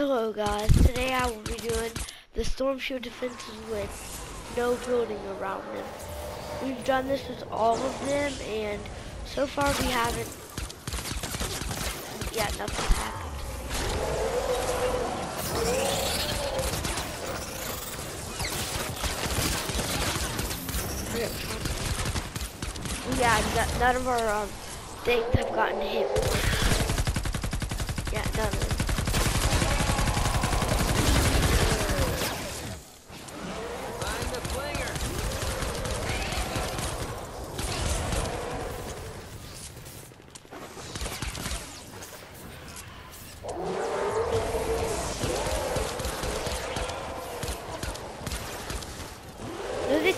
Hello guys, today I will be doing the storm shield defenses with no building around them. We've done this with all of them and so far we haven't, yeah, nothing's happened. Yeah, none of our um, things have gotten hit. Yeah, none of them.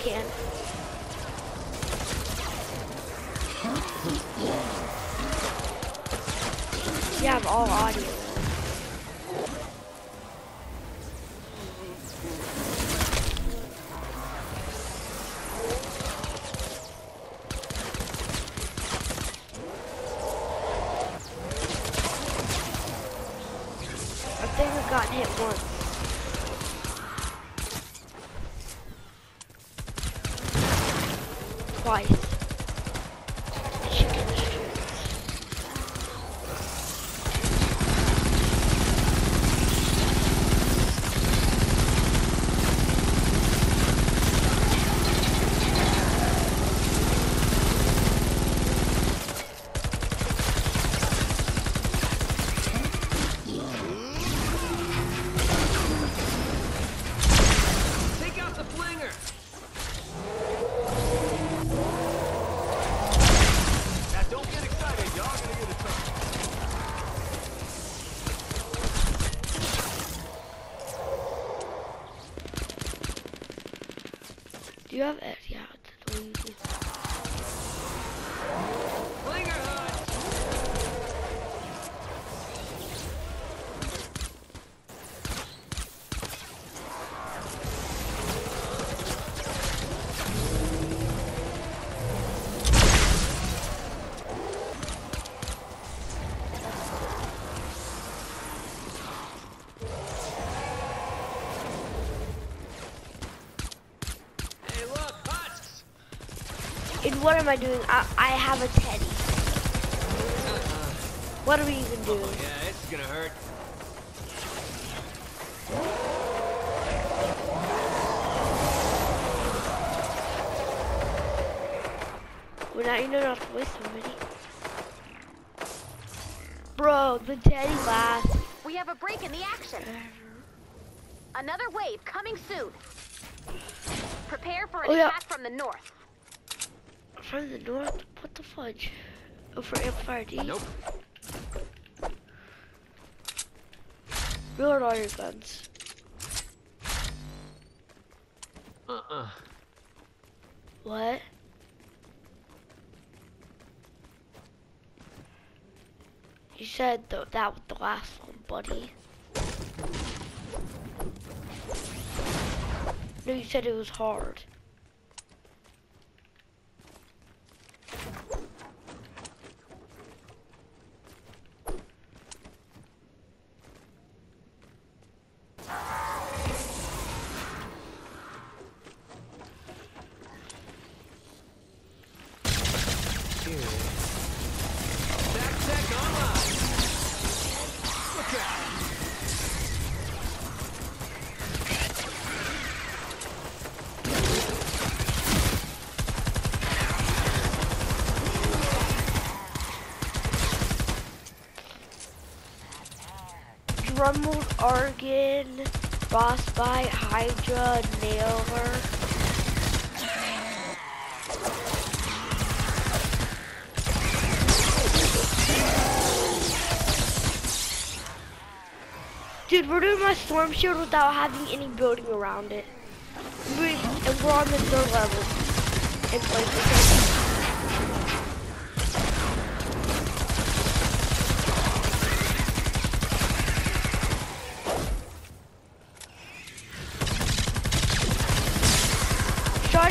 can. You have all audio. I think I've gotten hit once. twice. Do you have what am I doing? I, I have a teddy. What are we even doing? Oh, yeah, this is gonna hurt. Well, now you know not to waste somebody. Bro, the teddy lasts. We have a break in the action. Another wave coming soon. Prepare for an oh, yeah. attack from the north. From the north? What the fudge? Oh, for Empire D? Nope. Reload all your guns. Uh-uh. What? You said th that was the last one, buddy. No, you said it was hard. Drummold, Argon, Frostbite, Hydra, Nailer. Dude, we're doing my storm shield without having any building around it. And we're on the third level. It's like,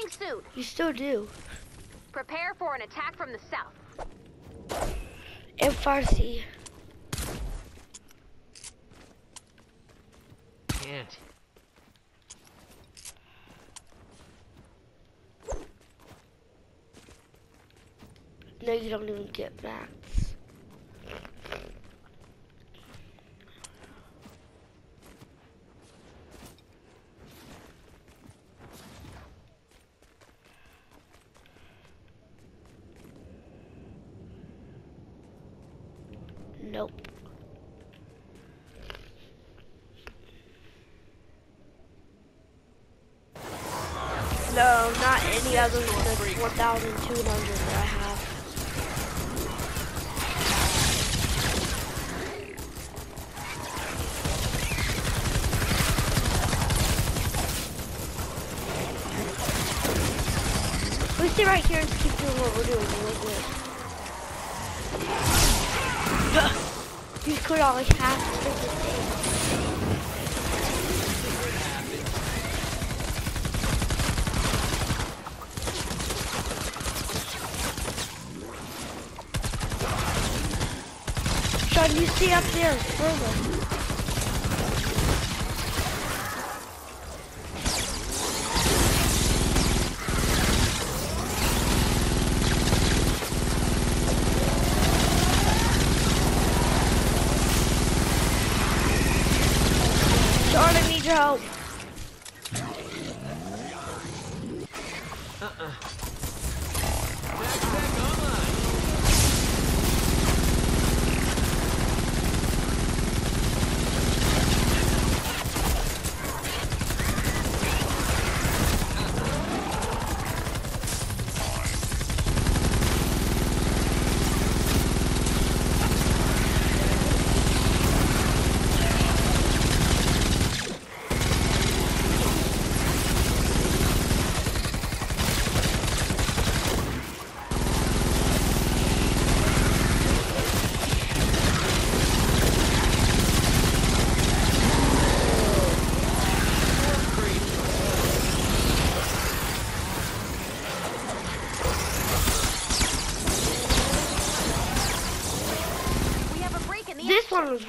coming soon. You still do. Prepare for an attack from the south. And Farsi. Can't. No, you don't even get mats. 1,200 that I have. We stay right here and keep doing what we're doing. We're like, He's like half the thing. Sean, you see up there further. Sean, I need your help. Back,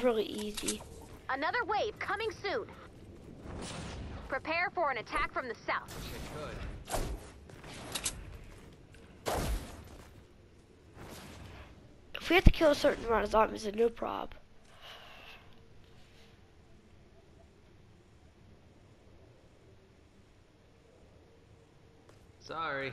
was really easy. Another wave coming soon. Prepare for an attack from the south. Wish I could. If we have to kill a certain amount of zombies, then no prob. Sorry.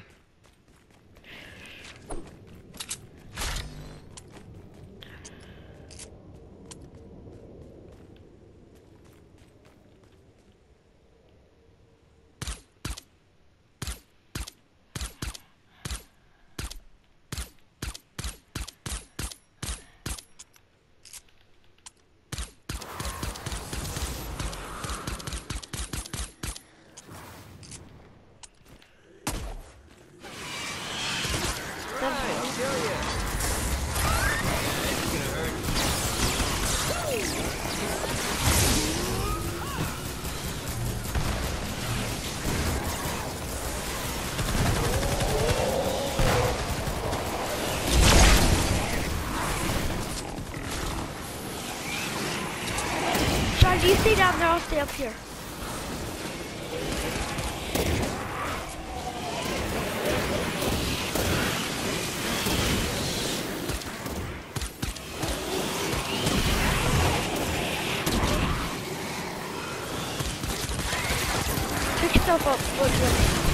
I'll stay up here. Pick yourself up, Woodrow. There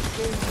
We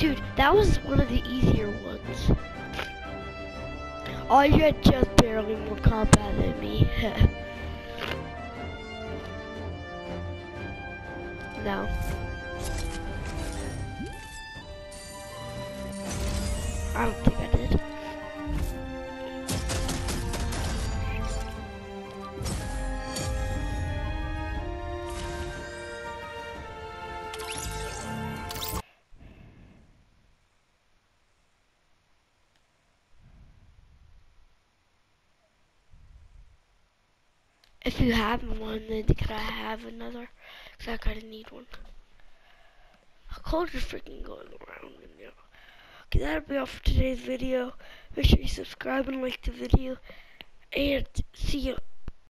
Dude, that was one of the easier ones. Oh, you had just barely more combat than me. no. I don't If you have one, then could I have another? Cause I kinda need one. How cold is freaking going around in there? Okay, that'll be all for today's video. Make sure you subscribe and like the video. And see you